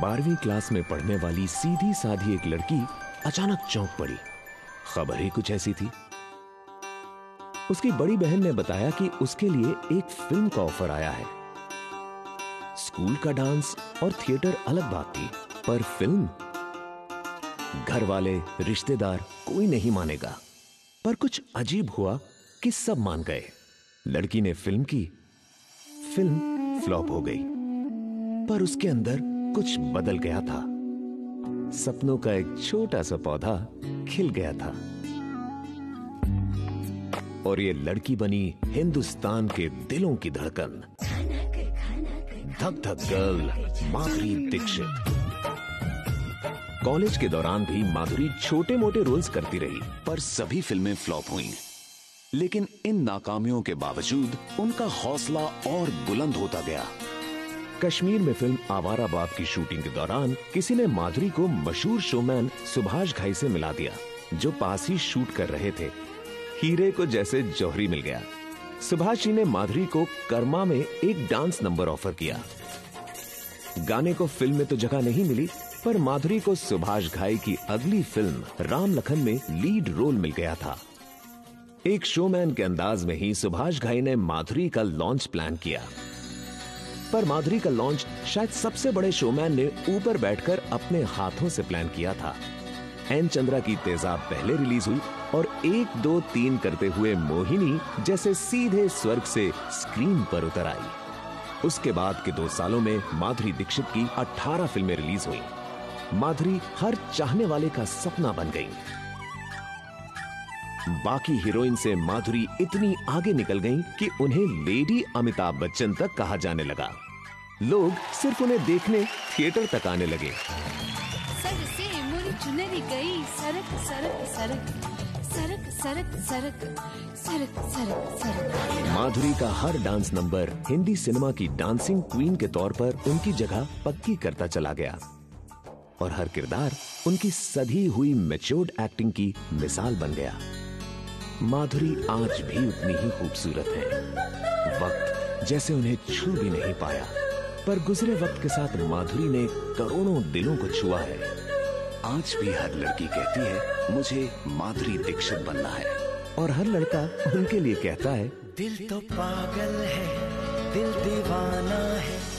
बारहवीं क्लास में पढ़ने वाली सीधी साधी एक लड़की अचानक चौंक पड़ी। खबर ही कुछ ऐसी थी। उसकी बड़ी बहन ने बताया कि उसके लिए एक फ़िल्म का ऑफ़र आया है। स्कूल का डांस और थिएटर अलग बात थी, पर फ़िल्म घर वाले रिश्तेदार कोई नहीं मानेगा। पर कुछ अजीब हुआ कि सब मान गए। लड़की ने फ़िल्म की, फ़िल्म फ्लॉप हो गई। पर उसके अंदर कुछ बदल गया था। सपनों का एक छोटा सा पौधा खिल गया था। और ये लड़की बनी हिंदुस्तान के दिलों की धड़कन। धक धक गर्ल, माधुरी दीक्षित। कॉलेज के दौरान भी माधुरी छोटे मोटे रोल्स करती रही, पर सभी फ़िल्में फ्लॉप हुईं। लेकिन इन नाकामियों के बावजूद उनका हौसला और बुलंद होता गया। कश्मीर में फ़िल्म आवारा बाप की शूटिंग के दौरान किसी ने माधुरी को मशहूर शोमैन सुभाष घाई से मिला दिया, जो पास ही शूट कर रहे थे। हीरे को जैसे जौहरी मिल गया। सुभाष जी ने माधुरी को कर्मा में एक डांस नंबर ऑफ़र किया। गाने को फ़िल्म में तो जगह नहीं मिली, पर माधुरी को सुभाष घाई की अगली फ़िल्म राम लखन में लीड रोल मिल गया था। एक शोमैन के अंदाज में ही सुभाष घाई ने माधुरी का लॉन्च प्लान किया। पर माधुरी का लॉन्च शायद सबसे बड़े शोमैन ने ऊपर बैठकर अपने हाथों से प्लान किया था। एन चंद्रा की तेजाब पहले रिलीज़ हुई और एक, दो, तीन करते हुए मोहिनी जैसे सीधे स्वर्ग से स्क्रीन पर उतर आई। उसके बाद के दो सालों में माधुरी दीक्षित की 18 फ़िल्में रिलीज़ हुई। माधुरी हर चाहने वाले का सपना बन गई। बाकी हीरोइन से माधुरी इतनी आगे निकल गईं कि उन्हें लेडी अमिताभ बच्चन तक कहा जाने लगा। लोग सिर्फ़ उन्हें देखने थिएटर तक आने लगे। सर से मोरी चुनरी गई सरक सरक सरक सरक सरक सरक सरक सरक सरक माधुरी का हर डांस नंबर हिंदी सिनेमा की डांसिंग क्वीन के तौर पर उनकी जगह पक्की करता चला गया। और हर किरदार उनकी सधी हुई मेच्योर्ड एक्टिंग की मिसाल बन गया। माधुरी आज भी उतनी ही खूबसूरत है। वक्त जैसे उन्हें छू भी नहीं पाया, पर गुजरे वक्त के साथ माधुरी ने करोड़ों दिलों को छुआ है। आज भी हर लड़की कहती है, मुझे माधुरी दीक्षित बनना है। और हर लड़का उनके लिए कहता है, दिल तो पागल है, दिल दीवाना है।